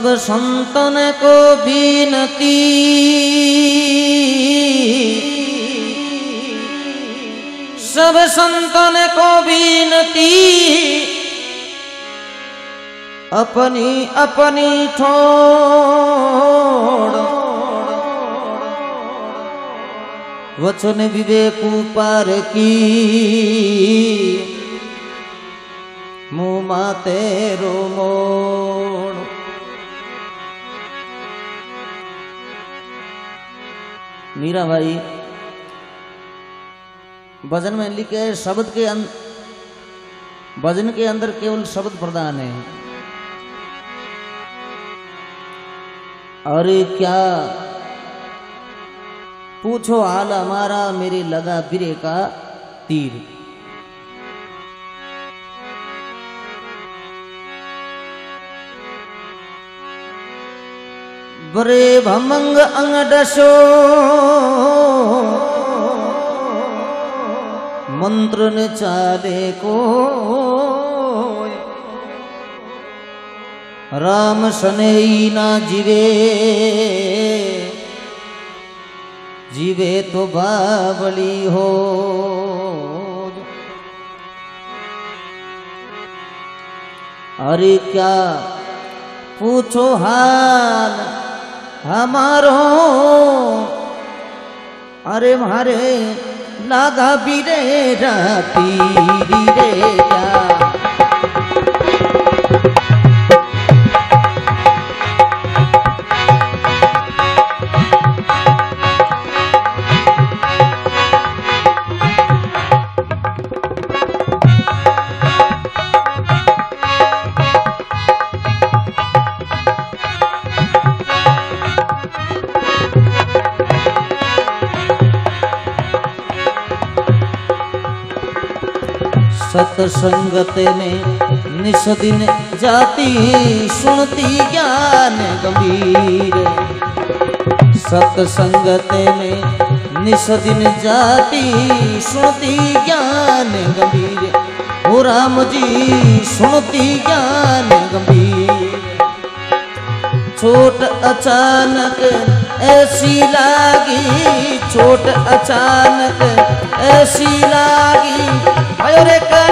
सब संतन को बीनती सब संतन को बीनती अपनी अपनी ठोड़ वचन विवेक पर की मुँह माते रो मोड़ मीरा भाई, भजन में लिखे शब्द के अंदर भजन के अंदर केवल शब्द प्रदान है। अरे क्या? पूछो हाल हमारा मेरे लगा बिरे का तीर। बरे भमंग अंग डसो मंत्र ने चाले को। राम सने ना जीवे। जीवे तो बावली हो। अरे क्या पूछो हाल? हमारो अरे मारे लागा बीरे राती रे क्या सत्संगत में निषदिन जाती सुनती ज्ञान गंभीर। सतसंगत में निषदिन जाती सुनती ज्ञान गंभीर। ओ राम जी, सुनती ज्ञान गंभीर। छोट अचानक ऐसी लागी छोट अचानक ऐसी लागी अरे कले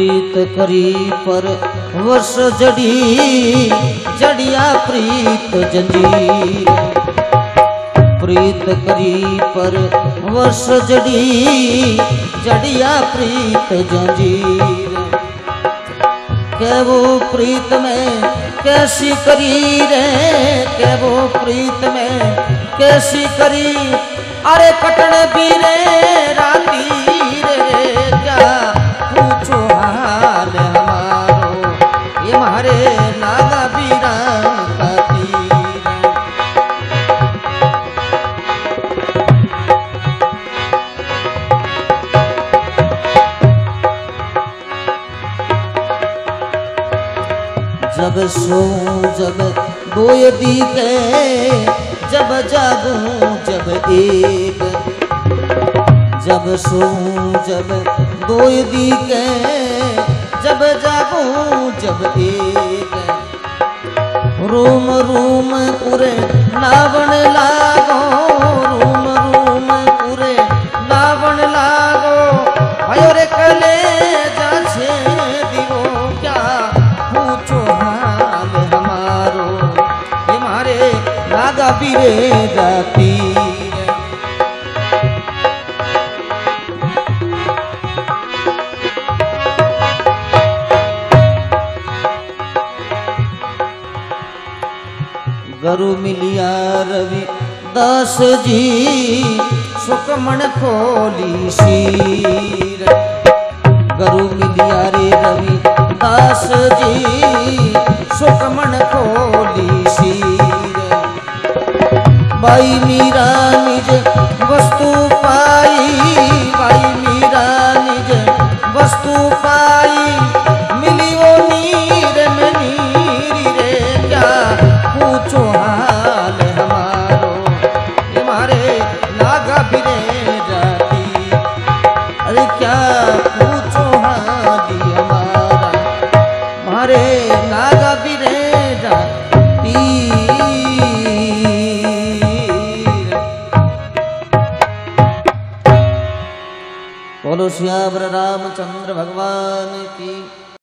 प्रीत करी पर वर्ष जड़ी, जड़िया प्रीत जंजीर प्रीत करी पर वर्ष जड़ी, जड़िया प्रीत जंजीर के वो प्रीत में कैसी करी रे के वो प्रीत में कैसी करी? अरे कटन बीरे राती जब सो, जब बोय के जब जागूं जब एक। जब सो, जब बोय के जब जागूं जब एक। रूम रूम पूरे नावण लागो रे राती मिलिया रवि दास जी सुकमण खोली शीर। गुरु मिलिया रे रवि दास जी বাইনি श्यावर रामचंद्र भगवान की